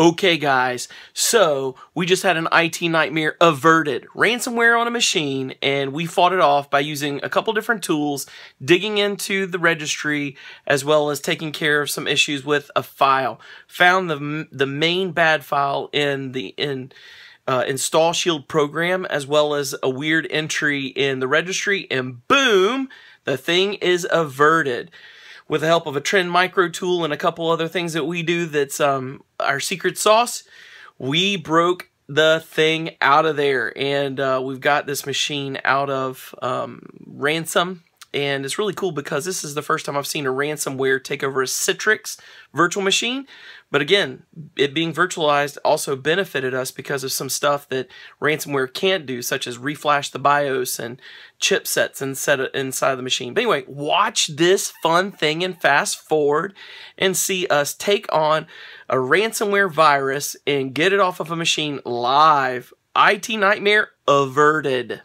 Okay guys, so we just had an IT nightmare averted. Ransomware on a machine and we fought it off by using a couple different tools, digging into the registry as well as taking care of some issues with a file. Found the the main bad file in the in uh, install shield program as well as a weird entry in the registry and boom, the thing is averted with the help of a Trend Micro tool and a couple other things that we do that's um, our secret sauce, we broke the thing out of there. And uh, we've got this machine out of um, ransom and it's really cool because this is the first time I've seen a ransomware take over a Citrix virtual machine. But again, it being virtualized also benefited us because of some stuff that ransomware can't do, such as reflash the BIOS and chipsets inside of the machine. But anyway, watch this fun thing and fast forward and see us take on a ransomware virus and get it off of a machine live. IT nightmare averted.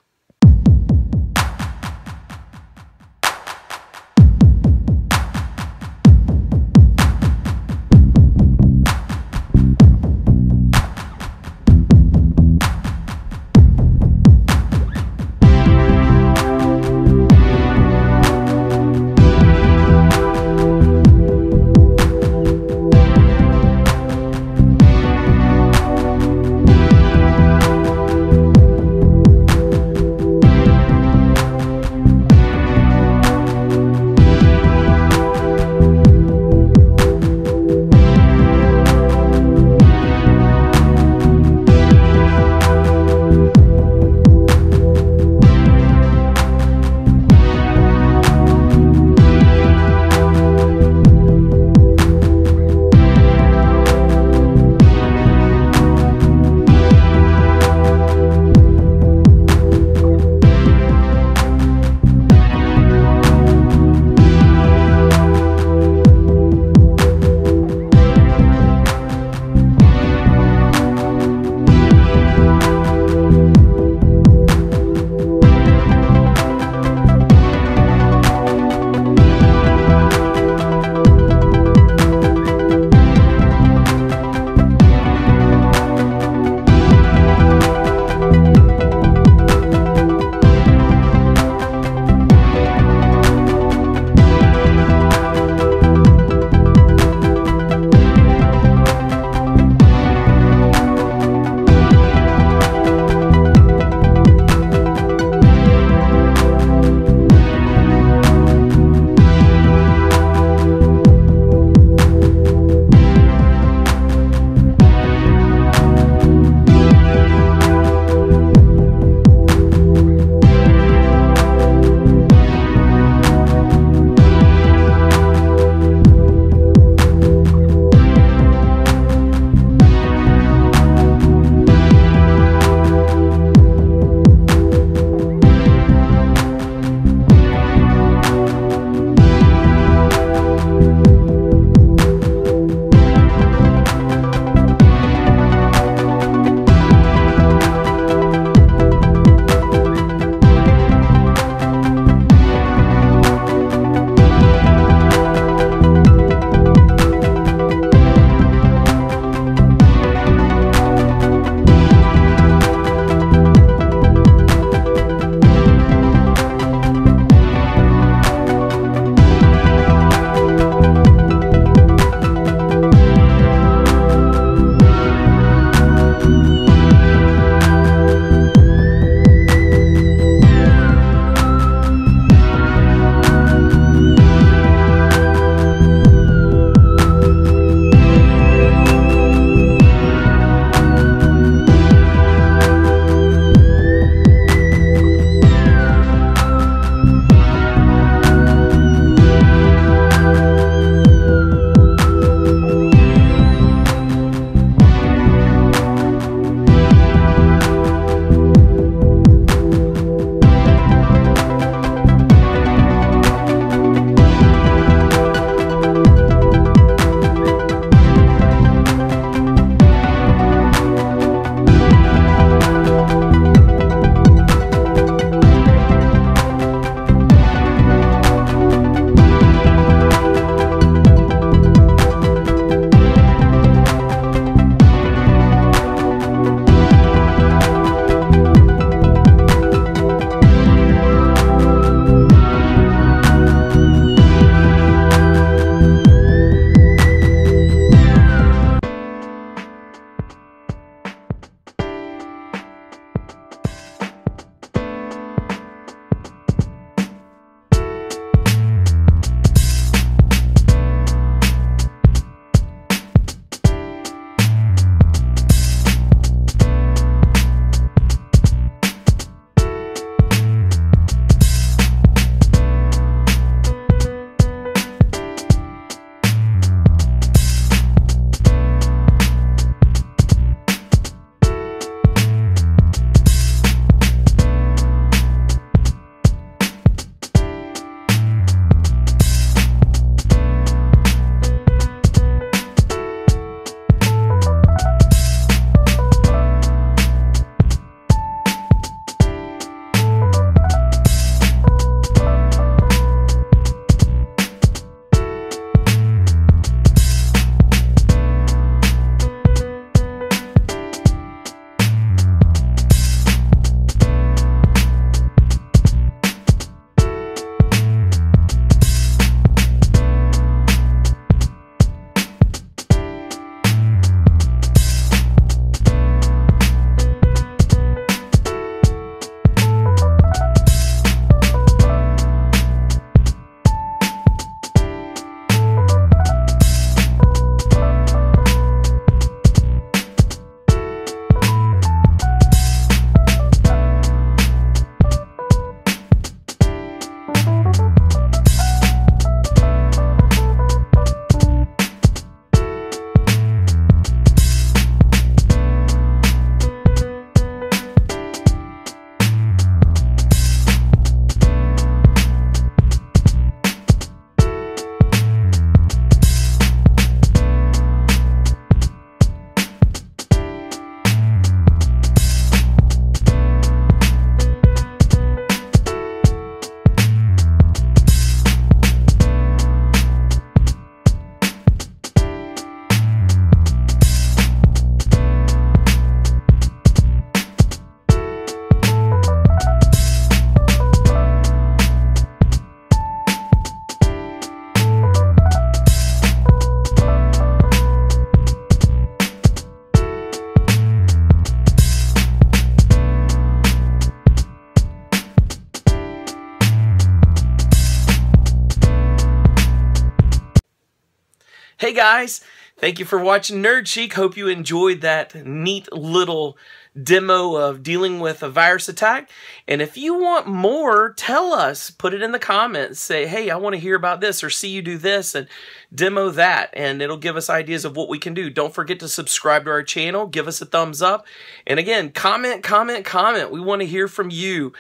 Hey guys, thank you for watching Nerd Chic. Hope you enjoyed that neat little demo of dealing with a virus attack. And if you want more, tell us. Put it in the comments. Say, hey, I want to hear about this or see you do this and demo that. And it'll give us ideas of what we can do. Don't forget to subscribe to our channel. Give us a thumbs up. And again, comment, comment, comment. We want to hear from you.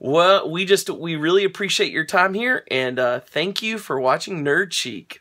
Well, we just, we really appreciate your time here. And uh, thank you for watching Nerd Chic.